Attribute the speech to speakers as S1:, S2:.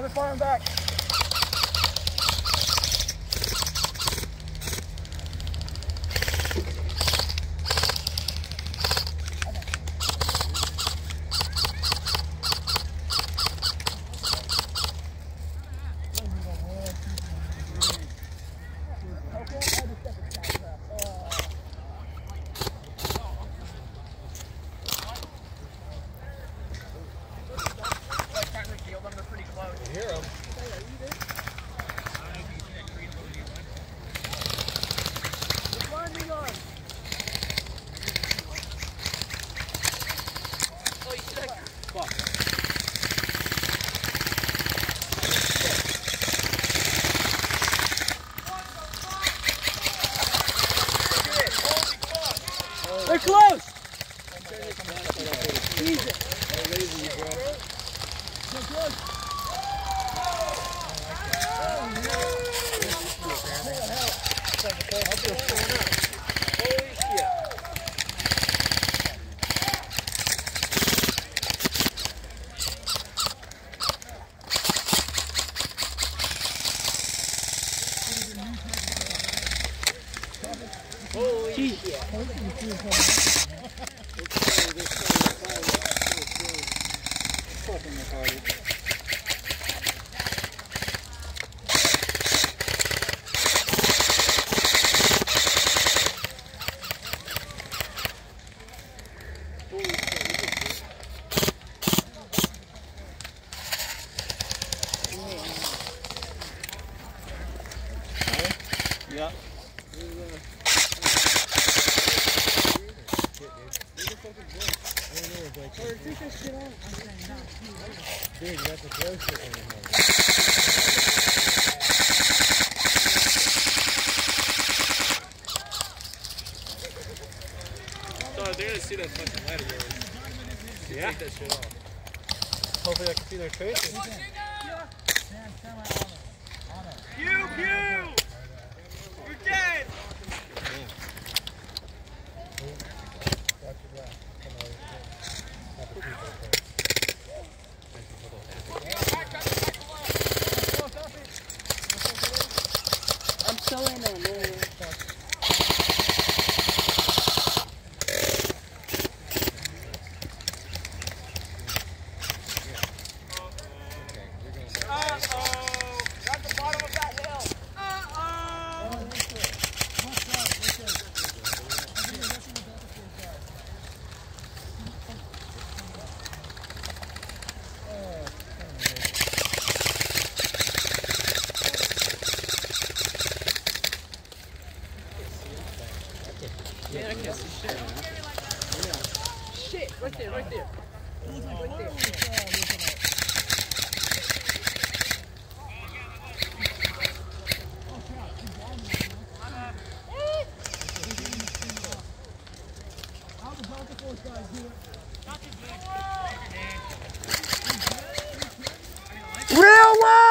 S1: On the far and back. They're close.
S2: You got the throw shit on your head.
S3: So they're see that fucking light of yours.
S2: Yeah.
S3: Take that shit off.
S2: Hopefully I can see their traces.
S3: Yes, it's shit. Right there, right there. Real one!